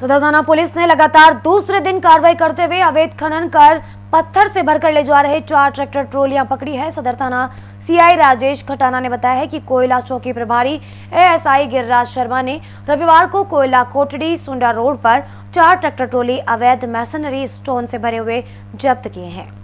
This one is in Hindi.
सदर थाना पुलिस ने लगातार दूसरे दिन कार्रवाई करते हुए अवैध खनन कर पत्थर से भरकर ले जा रहे चार ट्रैक्टर ट्रोलियाँ पकड़ी है। सदर थाना सीआई राजेश खटाना ने बताया है कि कोयला चौकी प्रभारी एएसआई गिरिराज शर्मा ने रविवार को कोयला कोटड़ी सुंडा रोड पर चार ट्रैक्टर ट्रोली, अवैध मैसनरी स्टोन से भरे हुए जब्त किए हैं।